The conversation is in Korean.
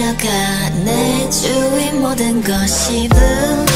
펼쳐가 내 주위 모든 것이 분